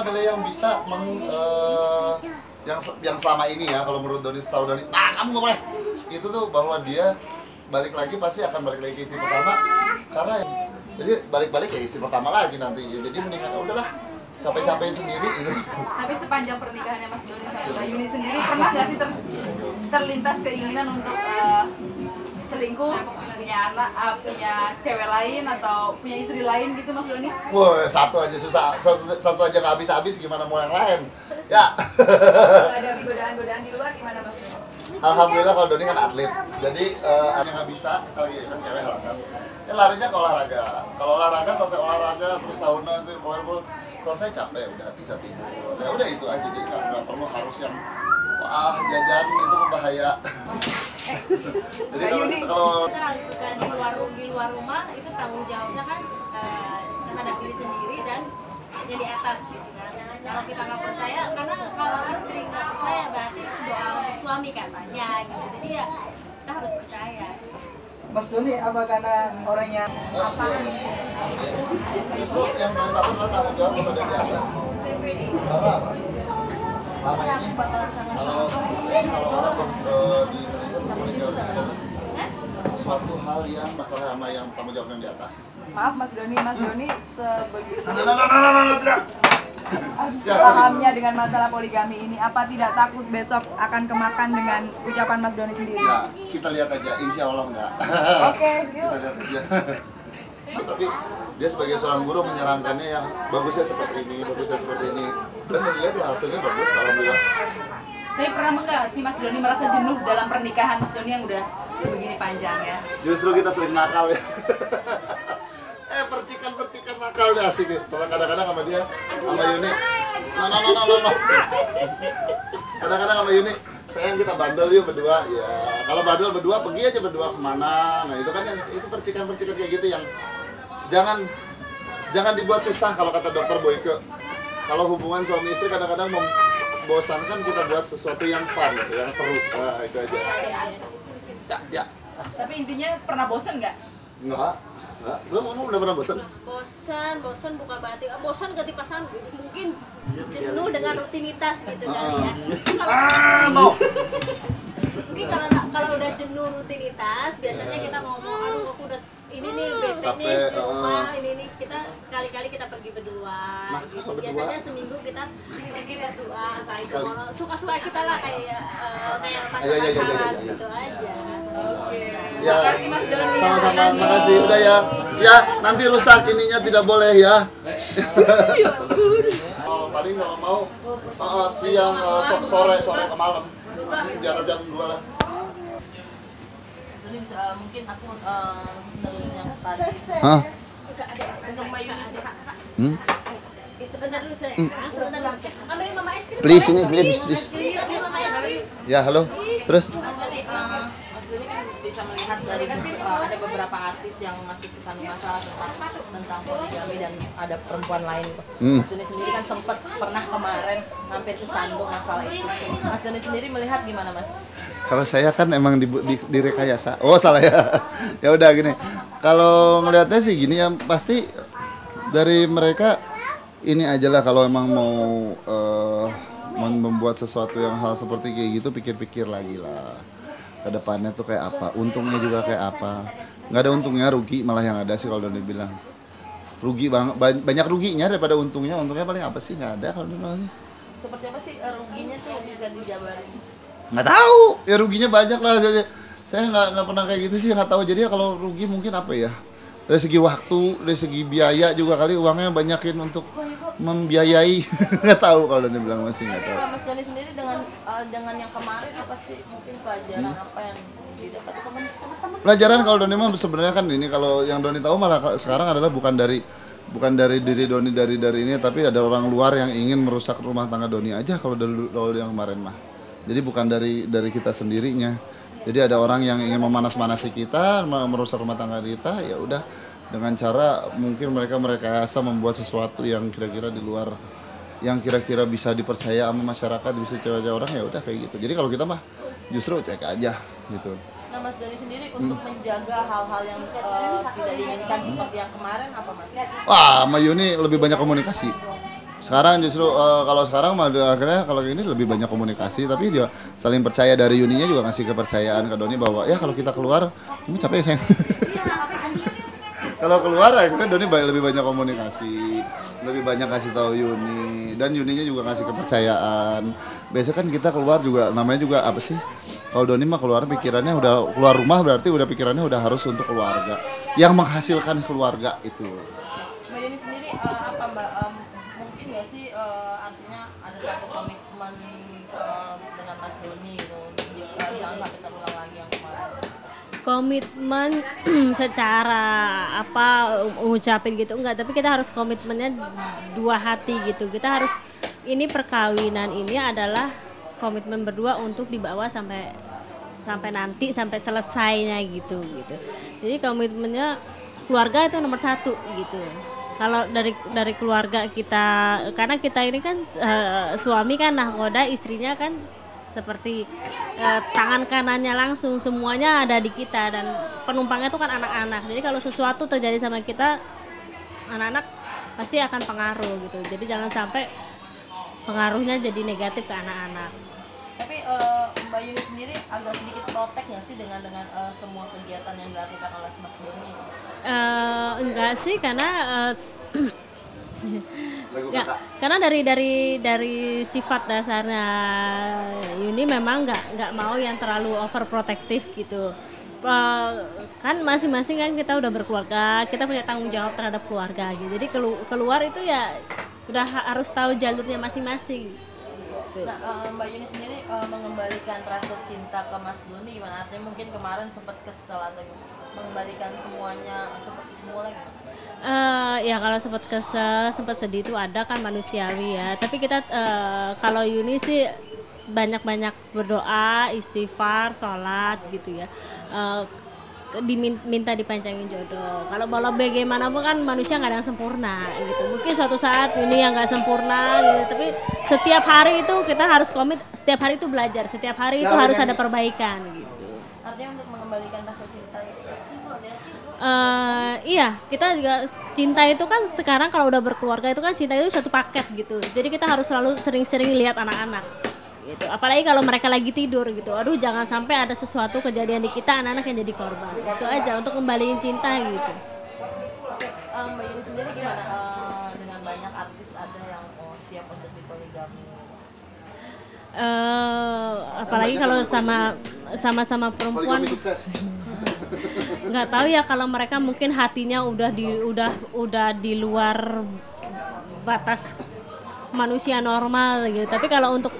adalah yang bisa meng, eh, yang yang selama ini ya kalau menurut Doni setahu Doni nah kamu nggak boleh. Itu tuh bahwa dia balik lagi pasti akan balik lagi ke istri pertama karena jadi balik-balik ya istri pertama lagi nanti. Ya, jadi mendingan "Oh, udahlah capek-capekin sendiri gitu. Tapi sepanjang pernikahannya Mas Doni sama Yuni sendiri pernah nggak sih ter- terlintas keinginan untuk eh, selingkuh, punya anak, ah, punya cewek lain atau punya istri lain gitu Mas Doni? Wah, satu aja susah, satu, satu aja nggak habis-habis gimana mau yang lain? Ya, ada godaan-godaan di luar gimana Mas Doni? Alhamdulillah kalau Doni kan atlet, jadi ada yang nggak bisa kalau ya kan cewek lah kan. Ya larinya ke olahraga. Kalau olahraga selesai olahraga terus sauna sih powerful selesai capek udah bisa tidur. Ya udah itu aja jadi nggak perlu harus yang wah jajan itu membahaya. jadi kalau kalau kita di luar di luar rumah itu tanggung jawabnya kan eh, terhadap diri sendiri dan yang di atas gitu kan. Kalau kita nggak percaya karena kalau istri nggak percaya berarti itu doa untuk suami katanya gitu. Jadi ya kita harus percaya. Mas Doni apa karena orangnya apa? Justru yang paling takut adalah tanggung jawab kepada di atas. Karena apa? Selama ini kalau kalau orang di suatu hal yang masalah sama yang tanggung jawab yang di atas. Maaf Mas Doni, Mas Doni sebegitu Nah, nah, nah, nah, nah, nah. Ya, pahamnya dengan masalah poligami ini, apa tidak takut besok akan kemakan dengan ucapan Mas Doni sendiri? Ya, kita lihat aja, insya Allah enggak. Oke, kita yuk. lihat aja. Tapi dia sebagai seorang guru menyarankannya yang bagusnya seperti ini, bagusnya seperti ini. Dan dilihat ya hasilnya bagus, alhamdulillah. Tapi pernah enggak sih Mas Doni merasa jenuh dalam pernikahan Mas Doni yang udah sebegini panjang ya? Justru kita sering nakal ya. eh percikan-percikan nakal deh asik nih. Kalau kadang-kadang sama dia, sama Yuni. No, no, no, no. Kadang-kadang sama Yuni, sayang kita bandel yuk berdua. Ya, kalau bandel berdua pergi aja berdua ke mana. Nah itu kan yang itu percikan-percikan kayak gitu yang jangan jangan dibuat susah kalau kata dokter Boyke. Kalau hubungan suami istri kadang-kadang membosankan kita buat sesuatu yang fun, yang seru. Nah, itu aja. Ya, ya. Tapi intinya pernah bosen nggak? Enggak. Enggak. Belum kamu udah pernah bosan? bosan bosan bukan berarti ah, bosan ganti pasangan gitu mungkin jenuh dengan rutinitas gitu kan ya kalau Ah, no. mungkin kalau kalau udah jenuh rutinitas biasanya kita ngomong aduh aku udah ini nih bete nih di rumah uh. ini nih kita sekali-kali kita pergi berdua Nah, gitu biasanya seminggu kita pergi berdua mau suka-suka kita lah kayak eh, kayak Iya, iya, iya, iya, pacaran iya. gitu aja Oke. Ya. Makasih Mas Doni. Sama-sama, makasih. Udah ya. Ya, nanti rusak ininya tidak boleh ya. oh, paling kalau mau uh, siang uh, so- sore sore ke malam. Di atas jam 2 lah. Jadi bisa eh, mungkin aku terus yang tadi Hah? untuk. Hmm? Eh, sebentar dulu saya sebentar dulu ambilin mama es krim Please, ini, please, please. Ya, halo. Terus? Mas Doni, eh, Mas Doni kan bisa melihat dari eh, ada beberapa artis yang masih pesan masalah tentang tentang poligami dan ada perempuan lain. Hmm. Mas Doni sendiri kan sempat pernah kemarin hampir tersandung masalah itu. Mas Doni sendiri melihat gimana Mas? Kalau saya kan emang di, di, direkayasa. Oh salah ya. ya udah gini. Kalau ngelihatnya sih gini ya pasti dari mereka ini aja lah kalau emang mau mem- membuat sesuatu yang hal seperti kayak gitu pikir-pikir lagi lah. Ke depannya tuh kayak apa? Untungnya juga kayak apa? Nggak ada untungnya rugi malah yang ada sih kalau Doni bilang. Rugi banget banyak ruginya daripada untungnya. Untungnya paling apa sih? Nggak ada kalau Doni bilang sih. Seperti apa sih eh, ruginya tuh bisa dijabarin? nggak tahu ya ruginya banyak lah jadi saya nggak nggak pernah kayak gitu sih nggak tahu jadi ya kalau rugi mungkin apa ya dari segi waktu dari segi biaya juga kali uangnya banyakin untuk membiayai. Nggak tahu kalau dia bilang masih nggak tahu. Mas Doni sendiri dengan eh, dengan yang kemarin apa sih? Mungkin pelajaran Hmm. apa yang didapat teman-teman? pelajaran kalau Doni mah sebenarnya kan ini kalau yang Doni tahu malah ka- sekarang adalah bukan dari bukan dari diri Doni dari dari ini tapi ada orang luar yang ingin merusak rumah tangga Doni aja kalau dari kalau yang kemarin mah. Jadi bukan dari dari kita sendirinya. Jadi ada orang yang ingin memanas-manasi kita me- merusak rumah tangga kita ya udah dengan cara mungkin mereka merekayasa membuat sesuatu yang kira-kira di luar yang kira-kira bisa dipercaya sama masyarakat bisa cewek-cewek orang ya udah kayak gitu jadi kalau kita mah justru cek aja gitu Nah Mas Doni sendiri Hmm. untuk menjaga hal-hal yang eh, tidak diinginkan seperti yang kemarin apa Mas? Wah, sama Yuni lebih banyak komunikasi. sekarang justru eh, kalau sekarang mah akhirnya kalau ini lebih banyak komunikasi tapi dia saling percaya dari Yuninya juga ngasih kepercayaan ke Doni bahwa ya kalau kita keluar ini capek ya sayang kalau keluar akhirnya Doni lebih banyak komunikasi lebih banyak kasih tahu Yuni. Dan Yuninya juga ngasih kepercayaan. Biasa kan kita keluar juga namanya juga apa sih? Kalau Doni mah keluar pikirannya udah keluar rumah berarti udah pikirannya udah harus untuk keluarga. Yang menghasilkan keluarga itu. Mbak Yuni sendiri eh, apa Mbak? Em, mungkin nggak sih eh, artinya ada satu komitmen em, dengan Mas Doni gitu untuk di- eh, jangan sampai terulang lagi yang kemarin. Komitmen secara apa ngucapin gitu. Enggak tapi kita harus komitmennya dua hati gitu. Kita harus ini perkawinan ini adalah komitmen berdua untuk dibawa sampai sampai nanti sampai selesainya gitu gitu. Jadi komitmennya keluarga itu nomor satu gitu. Kalau dari dari keluarga kita karena kita ini kan eh, suami kan nahkoda istrinya kan seperti eh, tangan kanannya langsung semuanya ada di kita dan penumpangnya itu kan anak-anak. Jadi kalau sesuatu terjadi sama kita anak-anak pasti akan pengaruh gitu. Jadi jangan sampai pengaruhnya jadi negatif ke anak-anak. Tapi eh, Mbak Yuni sendiri agak sedikit protek nggak sih dengan dengan eh, semua kegiatan yang dilakukan oleh Mas Doni? Eh, enggak sih karena eh, lagu Ya, kakak karena dari dari dari sifat dasarnya Yuni memang nggak nggak mau yang terlalu overprotective gitu. Eh, kan masing-masing kan kita udah berkeluarga, kita punya tanggung jawab terhadap keluarga gitu. Jadi kelu- keluar itu ya udah ha- harus tahu jalurnya masing-masing. Nah, eh, Mbak Yuni sendiri eh, mengembalikan rasa cinta ke Mas Doni gimana? Artinya mungkin kemarin sempat kesel atau gimana? mengembalikan semuanya seperti semula gitu. Eh, ya kalau sempat kesel, sempat sedih itu ada kan manusiawi ya. Tapi kita eh, kalau Yuni sih banyak-banyak berdoa, istighfar, sholat gitu ya. Eh, ke- dimin- minta dipanjangin jodoh. Kalau kalau bagaimanapun kan manusia nggak ada yang sempurna gitu. Mungkin suatu saat ini yang nggak sempurna gitu. Tapi setiap hari itu kita harus komit. Setiap hari itu belajar. Setiap hari itu harus ada perbaikan gitu. Artinya untuk mengembalikan rasa cinta itu. Eh, iya, kita juga cinta itu kan sekarang kalau udah berkeluarga itu kan cinta itu satu paket gitu. Jadi kita harus selalu sering-sering lihat anak-anak gitu. Apalagi kalau mereka lagi tidur gitu. Aduh, jangan sampai ada sesuatu kejadian di kita anak-anak yang jadi korban. Itu aja untuk kembaliin cinta gitu. Oke, eh, Mbak Yuni sendiri gimana eh, dengan banyak artis ada yang oh, siap untuk dipoligami? Eh, apalagi kalau sama sama-sama perempuan nggak tahu ya kalau mereka mungkin hatinya udah di udah udah di luar batas manusia normal gitu tapi kalau untuk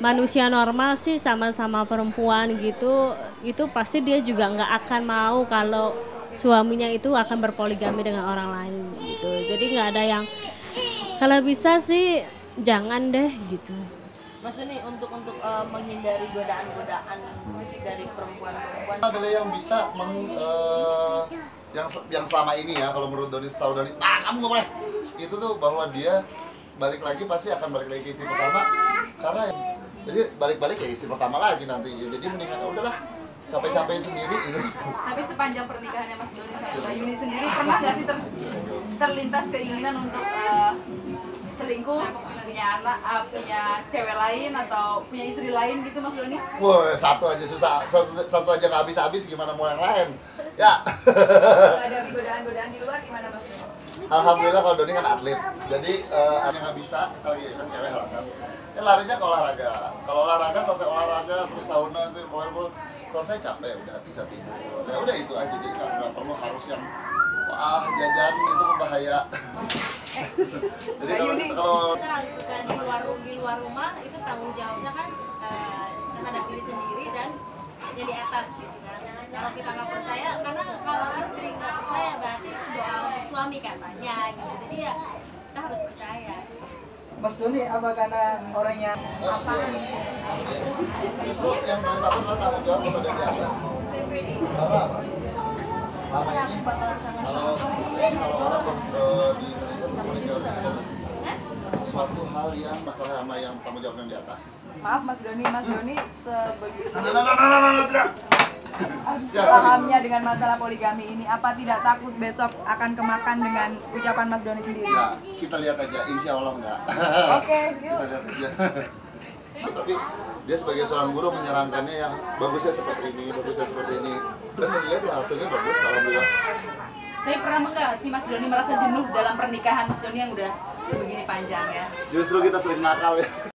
manusia normal sih sama-sama perempuan gitu itu pasti dia juga nggak akan mau kalau suaminya itu akan berpoligami dengan orang lain gitu. Jadi nggak ada yang kalau bisa sih jangan deh gitu. Doni untuk untuk eh, menghindari godaan-godaan dari perempuan-perempuan. Adalah yang bisa meng, eh, yang yang selama ini ya kalau menurut Doni setahu Doni nah kamu nggak boleh. Itu tuh bahwa dia balik lagi pasti akan balik lagi ke istri pertama. Karena jadi balik-balik ya istri pertama lagi nanti Ya, jadi mendingan "Oh, udahlah capek-capekin sendiri gitu Tapi sepanjang pernikahannya Mas Doni sama Mbak Yuni sendiri pernah nggak sih ter- terlintas keinginan untuk eh, selingkuh, punya anak, ah, punya cewek lain atau punya istri lain gitu Mas Doni? Wah, satu aja susah, satu, satu aja nggak habis-habis gimana mau yang lain? Ya, ada godaan-godaan di luar gimana Mas Doni? Alhamdulillah kalau Doni kan atlet, jadi eh, ada yang nggak bisa, kalau iya kan cewek lah kan. Ya larinya ke olahraga, kalau olahraga selesai olahraga terus sauna, terus powerful, selesai capek udah bisa tidur. Ya udah itu aja, jadi nggak nggak perlu harus yang wah jajan itu berbahaya. jadi kalau kalau kita kalau di luar di luar rumah itu tanggung jawabnya kan eh, terhadap diri sendiri dan yang di atas gitu kan kalau kita nggak percaya karena kalau istri nggak percaya berarti itu suami katanya gitu jadi ya kita harus percaya Mas Doni apa karena orangnya apa justru yang paling takut adalah tanggung jawab kepada di atas karena apa selama ini kalau kalau orang eh, di Indonesia suatu hal yang masalah sama yang tanggung jawab yang di atas Maaf Mas Doni, Mas Doni sebegitu nah, nah, nah, nah, nah, nah, tidak Ya, pahamnya dengan masalah poligami ini apa tidak takut besok akan kemakan dengan ucapan Mas Doni sendiri? ya kita lihat aja, insya Allah enggak. Oke, yuk. kita lihat aja. Tapi dia sebagai seorang guru menyarankannya yang bagusnya seperti ini, bagusnya seperti ini. Dan melihat ya hasilnya bagus, alhamdulillah. Tapi pernah nggak si Mas Doni merasa jenuh dalam pernikahan Mas Doni yang udah sebegini panjang ya? Justru kita sering nakal ya.